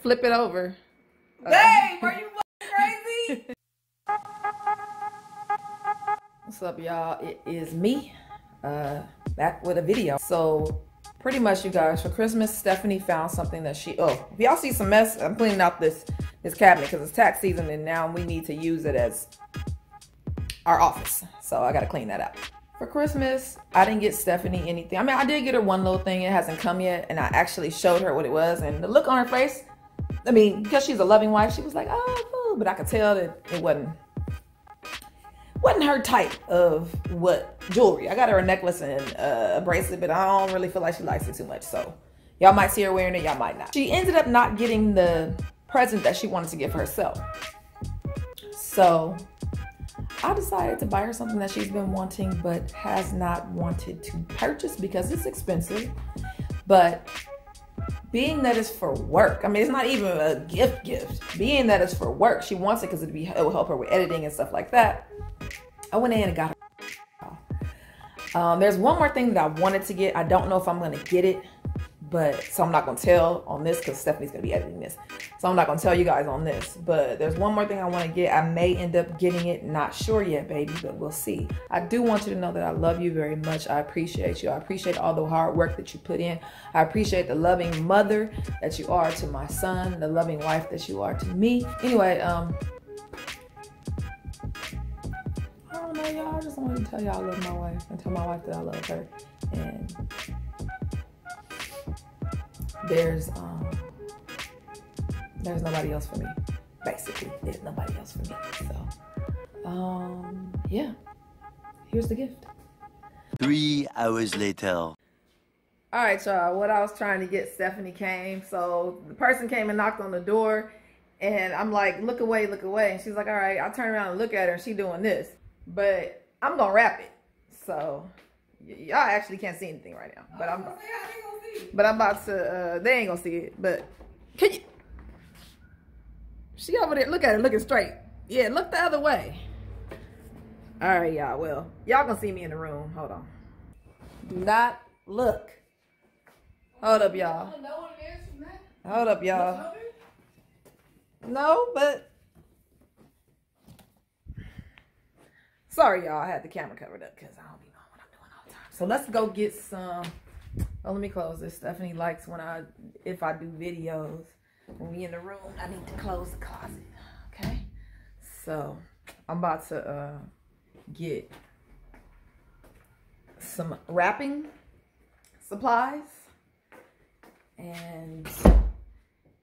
flip it over. Babe, are you crazy? What's up, y'all? It is me, uh, back with a video. So, pretty much, you guys, for Christmas, Stephanie found something that she. Oh, if y'all see some mess, I'm cleaning out this this cabinet because it's tax season, and now we need to use it as our office. So I got to clean that up. For Christmas, I didn't get Stephanie anything. I mean, I did get her one little thing. It hasn't come yet, and I actually showed her what it was, and the look on her face. I mean, because she's a loving wife, she was like, "Oh," cool. but I could tell that it wasn't wasn't her type of what jewelry. I got her a necklace and uh, a bracelet, but I don't really feel like she likes it too much. So y'all might see her wearing it, y'all might not. She ended up not getting the present that she wanted to give herself. So I decided to buy her something that she's been wanting but has not wanted to purchase because it's expensive. But being that it's for work, I mean, it's not even a gift gift. Being that it's for work, she wants it because it will help her with editing and stuff like that. I went in and got her. Um, there's one more thing that I wanted to get. I don't know if I'm to get it but so I'm not gonna tell on this because Stephanie's gonna be editing this. So I'm not gonna tell you guys on this. But there's one more thing I want to get. I may end up getting it. Not sure yet, baby, but we'll see. I do want you to know that I love you very much. I appreciate you. I appreciate all the hard work that you put in. I appreciate the loving mother that you are to my son, the loving wife that you are to me. Anyway, um. I don't know, y'all. I just wanted to tell y'all I love my wife and tell my wife that I love her. And there's um there's nobody else for me. Basically, there's nobody else for me. So um yeah. Here's the gift. Three hours later. All right, y'all. What I was trying to get, Stephanie came. So the person came and knocked on the door, and I'm like, "Look away, look away." And she's like, "All right." I turn around and look at her, and she doing this, but I'm gonna wrap it. So y'all actually can't see anything right now, but I'm. But I'm about to, uh, they ain't gonna see it, but can you? She over there, look at her, looking straight. Yeah, look the other way. All right, y'all, well, y'all gonna see me in the room. Hold on. Do not look. Hold up, y'all. Hold up, y'all. No, but sorry, y'all. I had the camera covered up because I don't be knowing what I'm doing all the time. So let's go get some Oh, let me close this. Stephanie likes when I, if I do videos, when we in the room, I need to close the closet. Okay? So, I'm about to uh, get some wrapping supplies. And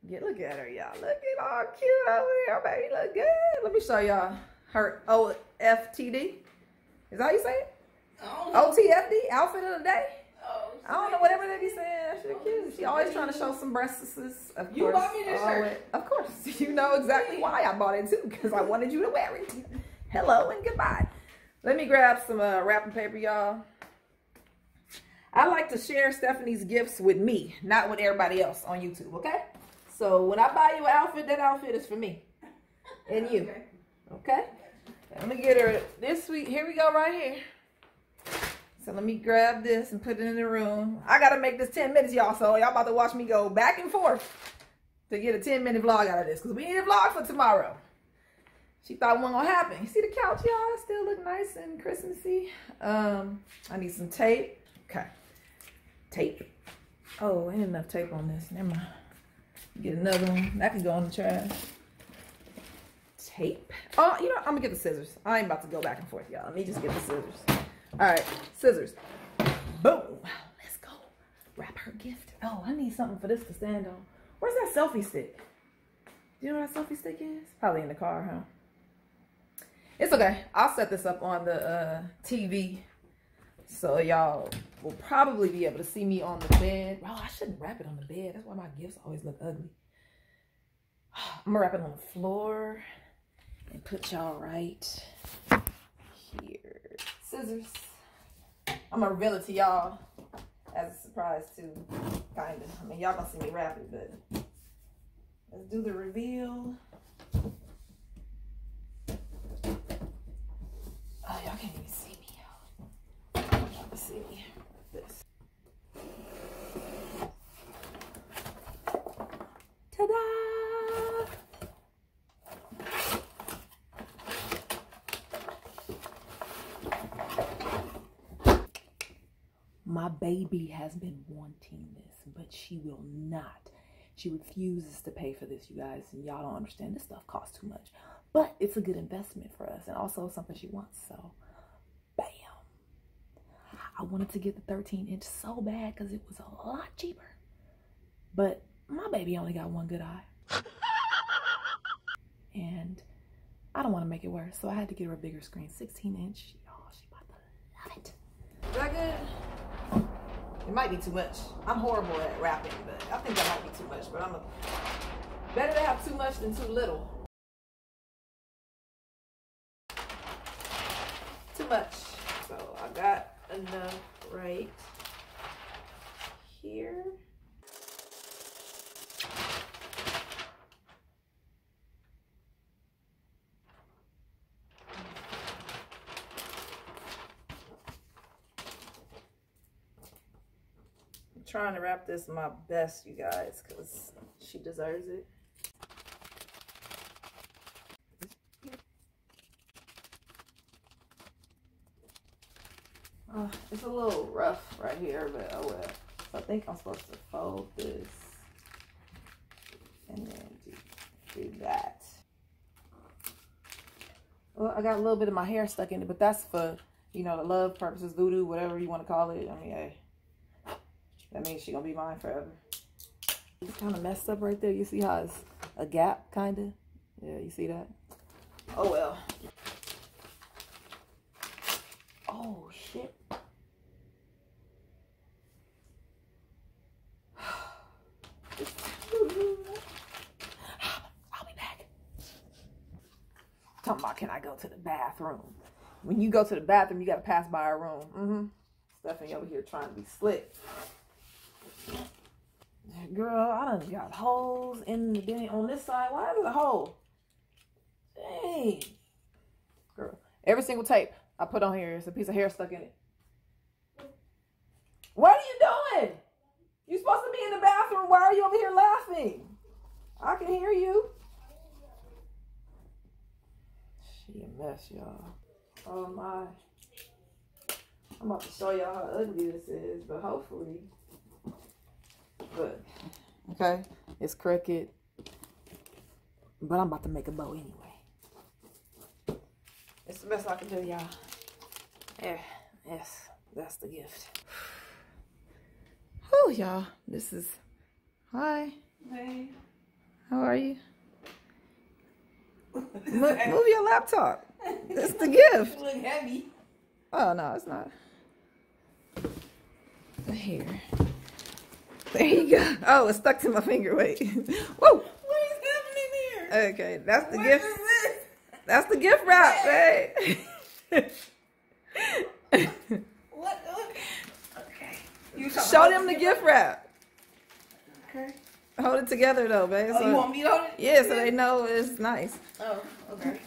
get, look at her, y'all. Look at all cute over here baby. Look good. Let me show y'all her OFTD. Is that how you say it? OTFD, outfit of the day. I don't know whatever they be saying. She cute. She always trying to show some breasts. Of you course, bought me this shirt. Of course, you know exactly why I bought it too, because I wanted you to wear it. Hello and goodbye. Let me grab some uh, wrapping paper, y'all. I like to share Stephanie's gifts with me, not with everybody else on YouTube. Okay? So when I buy you an outfit, that outfit is for me and you. Okay? Let me get her this week. Here we go, right here. So let me grab this and put it in the room. I got to make this 10 minutes, y'all. So y'all about to watch me go back and forth to get a 10 minute vlog out of this. Because we need a vlog for tomorrow. She thought wasn't to happen. You see the couch, y'all? Still look nice and Christmassy. Um, I need some tape. Okay. Tape. Oh, ain't enough tape on this. Never mind. Get another one. That can go in the trash. Tape. Oh, you know, I'm to get the scissors. I ain't about to go back and forth, y'all. Let me just get the scissors. All right, scissors. Boom. Let's go. Wrap her gift. Oh, I need something for this to stand on. Where's that selfie stick? Do you know what that selfie stick is? Probably in the car, huh? It's okay. I'll set this up on the uh, TV. So y'all will probably be able to see me on the bed. Oh, I shouldn't wrap it on the bed. That's why my gifts always look ugly. I'm gonna wrap it on the floor and put y'all right here. Scissors. I'm gonna it to y'all as a surprise too, kind of. I mean, y'all gonna see me wrap it, but let's do the reveal. Oh, y'all can't even see me, y'all. Y'all can see me. This. Ta-da! My baby has been wanting this, but she will not. She refuses to pay for this, you guys, and y'all don't understand. This stuff costs too much, but it's a good investment for us, and also something she wants. So, bam! I wanted to get the 13 inch so bad because it was a lot cheaper, but my baby only got one good eye, and I don't want to make it worse, so I had to get her a bigger screen, 16 inch. Oh, she about to love it. Is that good? It might be too much. I'm horrible at wrapping, but I think that might be too much. But I'm a, better to have too much than too little. Too much. So I got enough right here. Trying to wrap this my best, you guys, because she deserves it. Uh, it's a little rough right here, but oh well. So I think I'm supposed to fold this and then do, do that. Well, I got a little bit of my hair stuck in it, but that's for, you know, the love purposes, voodoo, whatever you want to call it. I mean, hey, that means she gonna be mine forever. It's kind of messed up right there. You see how it's a gap, kind of? Yeah, you see that? Oh, well. Oh, shit. I'll be back. Talking about, can I go to the bathroom? When you go to the bathroom, you got to pass by our room. Mm-hmm. Stephanie over here trying to be slick. Girl, I done got holes in the bin on this side. Why is it a hole? Dang. Girl, every single tape I put on here is a piece of hair stuck in it. What are you doing? You're supposed to be in the bathroom. Why are you over here laughing? I can hear you. She a mess, y'all. Oh my. I'm about to show y'all how ugly this is, but hopefully Okay, it's crooked, but I'm about to make a bow anyway. It's the best I can do, y'all. Yeah, yes, that's the gift. Oh, y'all, this is. Hi. Hey. How are you? Mo- move your laptop. It's the gift. You look heavy. Oh no, it's not. Here. There you go. Oh, it's stuck to my finger. Wait. Whoa. What is happening here? Okay, that's the What gift. is this? That's the gift wrap, babe. What? what? Okay. You Show them the gift wrap. Okay. Hold it together though, babe. Oh, So- you want me to hold it? yeah, so they know it's nice. Oh, okay.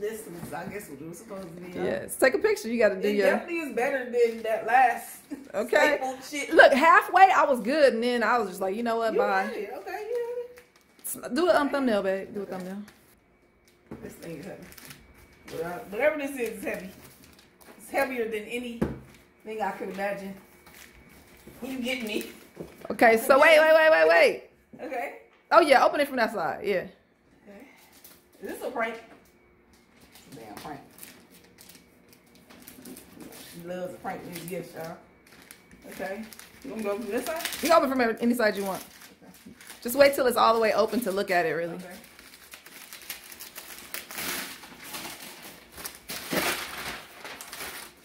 This is, I guess, what it was supposed to be. huh? Yes. Take a picture. You got to do It your. definitely is better than that last Okay. Look, halfway I was good, and then I was just like, you know what? you Bye. Okay, Do a um, thumbnail, babe. Do a thumbnail. This thing is heavy. Whatever- this is, is heavy. It's heavier than anything I could imagine. You get me? Okay. So wait, wait, wait, wait, wait. Okay. Oh yeah, open it from that side. Yeah. Okay. Is this a prank? Damn prank. She loves prank these gifts, y'all. Okay. You wanna go from this side? You can open from any side you want. Just wait till it's all the way open to look at it, really. Okay.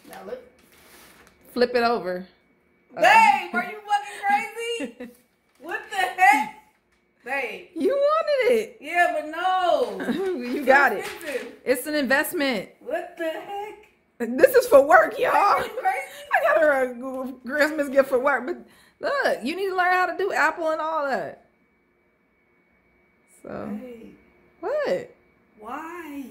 Now look. Flip it over. Babe, are you fucking crazy? what the heck? Babe. you wanted it. Yeah, but no. you got it. It's an investment. What the heck? This is for work, y'all. Are you crazy? I got her a Christmas gift for work, but look, you need to learn how to do Apple and all that. So Babe, what? why?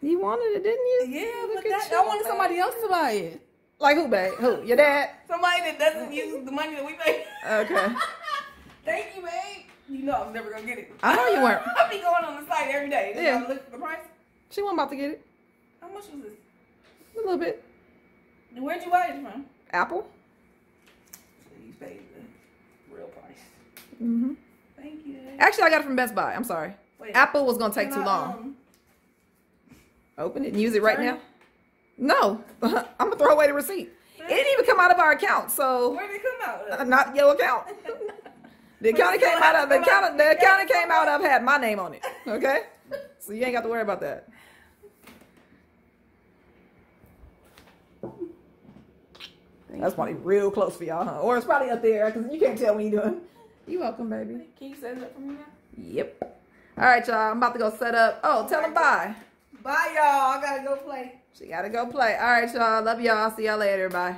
You wanted it, didn't you? Yeah, Look but at that, you, I wanted babe. somebody else to buy it. Like who, babe? Who? Your dad? Somebody that doesn't use the money that we make. Okay. Thank you, babe. You know I was never gonna get it. I know you weren't. I be going on the site every day. Yeah. look at the price? She wasn't about to get it. How much was this? A little bit. Where'd you buy it from? Apple. You paid the real price. Mm-hmm. Thank you. Actually, I got it from Best Buy. I'm sorry. Wait, Apple was gonna take too I, long. um, Open it and use it right now. it? No, I'm gonna throw away the receipt. It didn't even come out of our account, so Where did it come out? of? not your account. The account came out of the account the account to came out of had my name on it. Okay, so you ain't got to worry about that. That's probably real close for y'all, huh? Or it's probably up there because you can't tell when you're doing. You welcome, baby. Can you set it up for me now? Yep. All right, y'all. I'm about to go set up. Oh, tell them bye. Bye, y'all. I gotta go play. She gotta go play. All right, y'all. Love y'all. See y'all later. Bye.